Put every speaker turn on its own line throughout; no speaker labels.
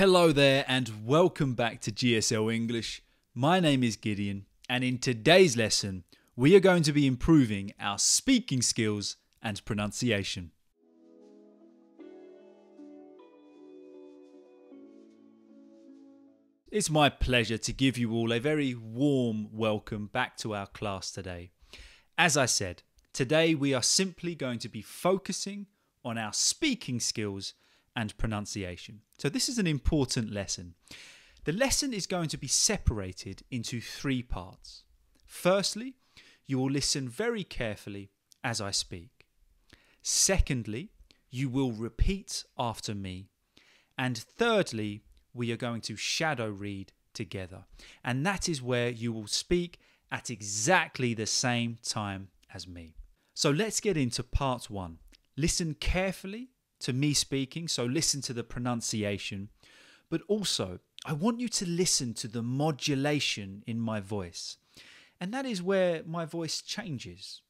Hello there, and welcome back to GSL English. My name is Gideon, and in today's lesson, we are going to be improving our speaking skills and pronunciation. It's my pleasure to give you all a very warm welcome back to our class today. As I said, today we are simply going to be focusing on our speaking skills and pronunciation. So, this is an important lesson. The lesson is going to be separated into three parts. Firstly, you will listen very carefully as I speak. Secondly, you will repeat after me. And thirdly, we are going to shadow read together. And that is where you will speak at exactly the same time as me. So let's get into part one. Listen carefully to me speaking, so listen to the pronunciation, but also I want you to listen to the modulation in my voice. And that is where my voice changes.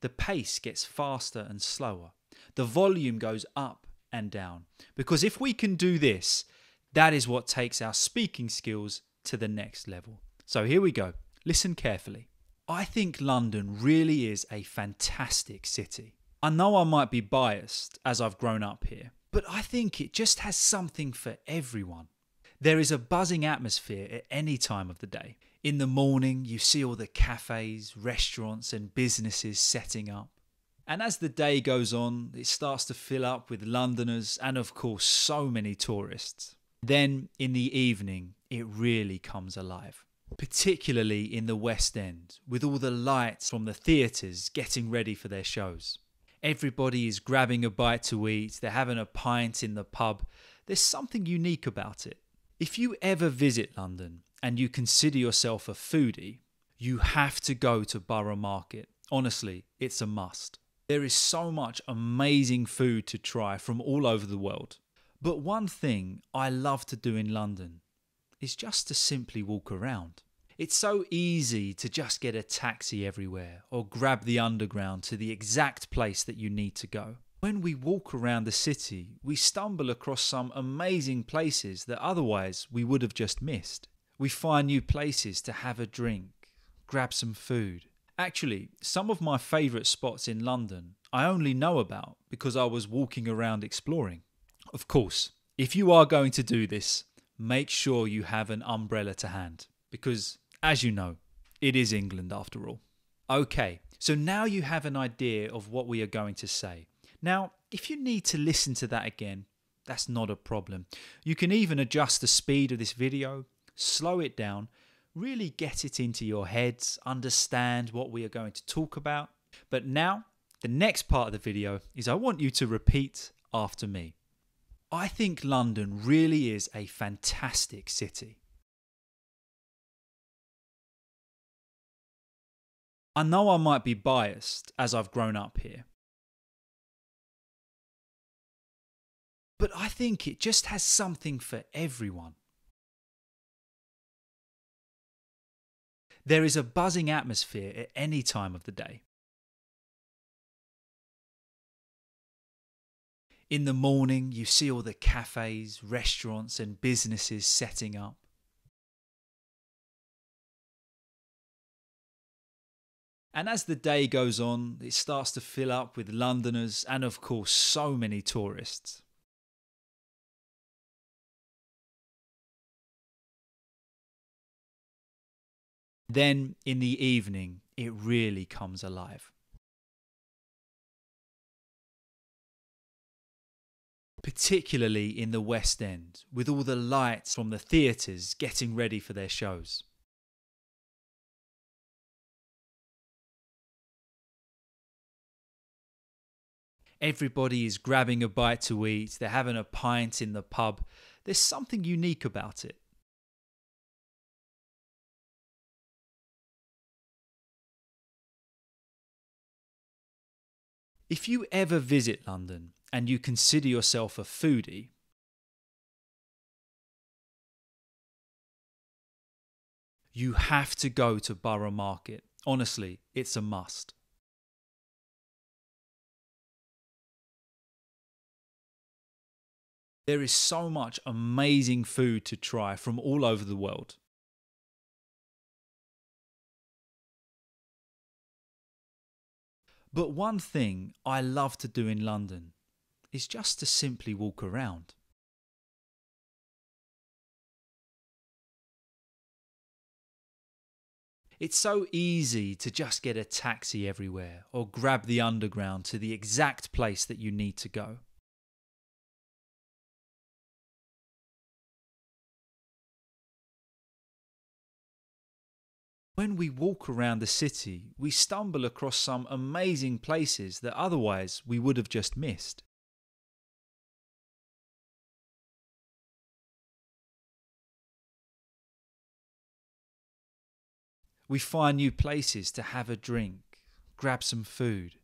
The pace gets faster and slower. The volume goes up and down. Because if we can do this, that is what takes our speaking skills to the next level. So here we go. Listen carefully. I think London really is a fantastic city. I know I might be biased as I've grown up here, but I think it just has something for everyone. There is a buzzing atmosphere at any time of the day. In the morning, you see all the cafes, restaurants, and businesses setting up. And as the day goes on, it starts to fill up with Londoners and, of course, so many tourists. Then in the evening, it really comes alive, particularly in the West End, with all the lights from the theatres getting ready for their shows. Everybody is grabbing a bite to eat, they're having a pint in the pub. There's something unique about it. If you ever visit London and you consider yourself a foodie, you have to go to Borough Market. Honestly, it's a must. There is so much amazing food to try from all over the world. But one thing I love to do in London is just to simply walk around. It's so easy to just get a taxi everywhere or grab the underground to the exact place that you need to go. When we walk around the city, we stumble across some amazing places that otherwise we would have just missed. We find new places to have a drink, grab some food. Actually, some of my favourite spots in London I only know about because I was walking around exploring. Of course, if you are going to do this, make sure you have an umbrella to hand because, as you know, it is England after all. Okay, so now you have an idea of what we are going to say. Now, if you need to listen to that again, that's not a problem. You can even adjust the speed of this video, slow it down, really get it into your heads, understand what we are going to talk about. But now, the next part of the video is I want you to repeat after me. I think London really is a fantastic city. I know I might be biased as I've grown up here. But I think it just has something for everyone. There is a buzzing atmosphere at any time of the day. In the morning, you see all the cafes, restaurants, and businesses setting up. And as the day goes on, it starts to fill up with Londoners and, of course, so many tourists. Then in the evening, it really comes alive. particularly in the West End, with all the lights from the theatres getting ready for their shows. Everybody is grabbing a bite to eat, they're having a pint in the pub. There's something unique about it. If you ever visit London and you consider yourself a foodie, you have to go to Borough Market. Honestly, it's a must. There is so much amazing food to try from all over the world. But one thing I love to do in London is just to simply walk around. It's so easy to just get a taxi everywhere or grab the underground to the exact place that you need to go. When we walk around the city, we stumble across some amazing places that otherwise we would have just missed. We find new places to have a drink, grab some food.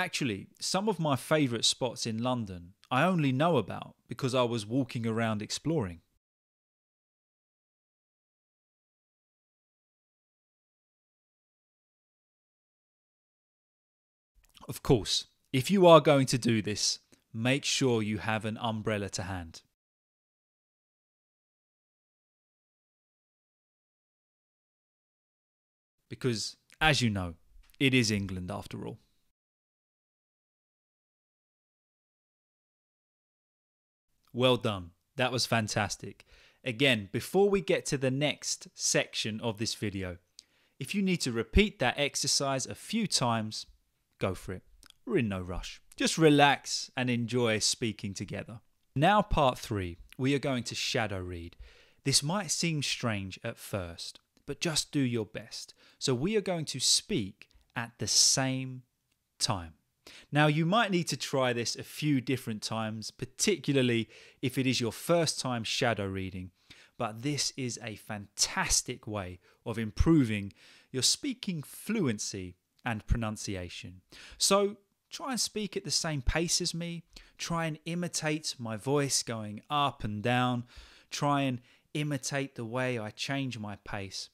Actually, some of my favourite spots in London I only know about because I was walking around exploring. Of course, if you are going to do this, make sure you have an umbrella to hand. Because, as you know, it is England after all. Well done. That was fantastic. Again, before we get to the next section of this video, if you need to repeat that exercise a few times, go for it. We're in no rush. Just relax and enjoy speaking together. Now, part three, we are going to shadow read. This might seem strange at first, but just do your best. So, we are going to speak at the same time. Now, you might need to try this a few different times, particularly if it is your first time shadow reading, but this is a fantastic way of improving your speaking fluency and pronunciation. So, try and speak at the same pace as me, try and imitate my voice going up and down, try and imitate the way I change my pace.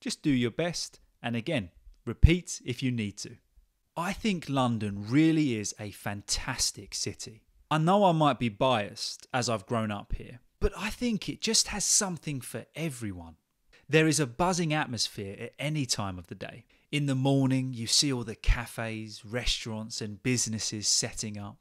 Just do your best, and again, repeat if you need to. I think London really is a fantastic city. I know I might be biased as I've grown up here, but I think it just has something for everyone. There is a buzzing atmosphere at any time of the day. In the morning, you see all the cafes, restaurants, and businesses setting up.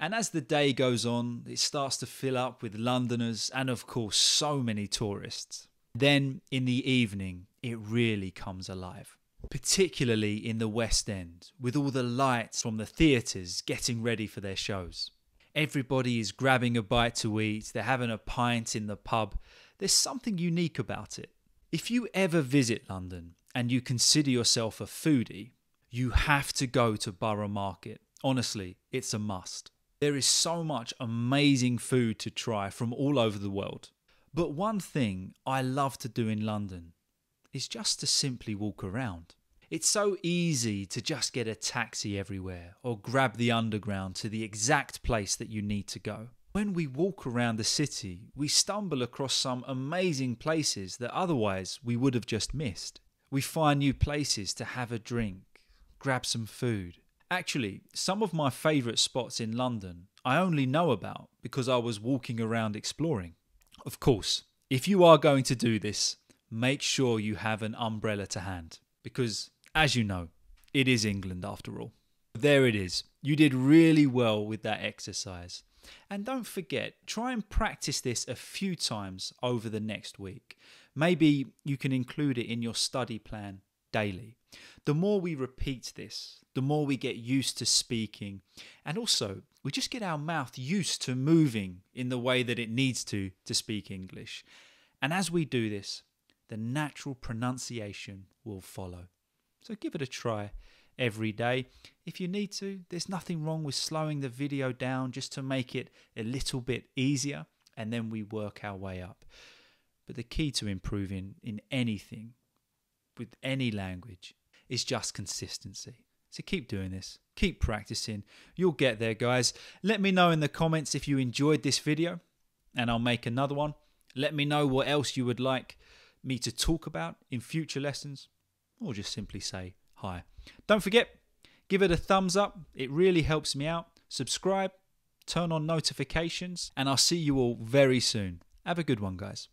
And as the day goes on, it starts to fill up with Londoners and, of course, so many tourists. Then in the evening, it really comes alive particularly in the West End, with all the lights from the theatres getting ready for their shows. Everybody is grabbing a bite to eat, they're having a pint in the pub. There's something unique about it. If you ever visit London and you consider yourself a foodie, you have to go to Borough Market. Honestly, it's a must. There is so much amazing food to try from all over the world. But one thing I love to do in London is just to simply walk around. It's so easy to just get a taxi everywhere or grab the underground to the exact place that you need to go. When we walk around the city, we stumble across some amazing places that otherwise we would have just missed. We find new places to have a drink, grab some food. Actually, some of my favourite spots in London I only know about because I was walking around exploring. Of course, if you are going to do this, make sure you have an umbrella to hand because, as you know, it is England after all. There it is. You did really well with that exercise. And don't forget, try and practice this a few times over the next week. Maybe you can include it in your study plan daily. The more we repeat this, the more we get used to speaking, and also we just get our mouth used to moving in the way that it needs to to speak English. And as we do this, the natural pronunciation will follow. So give it a try every day. If you need to, there's nothing wrong with slowing the video down just to make it a little bit easier, and then we work our way up. But the key to improving in anything, with any language, is just consistency. So keep doing this, keep practicing. You'll get there, guys. Let me know in the comments if you enjoyed this video, and I'll make another one. Let me know what else you would like me to talk about in future lessons, or just simply say hi. Don't forget, Give it a thumbs up, it really helps me out. Subscribe, turn on notifications, and I'll see you all very soon. Have a good one, guys.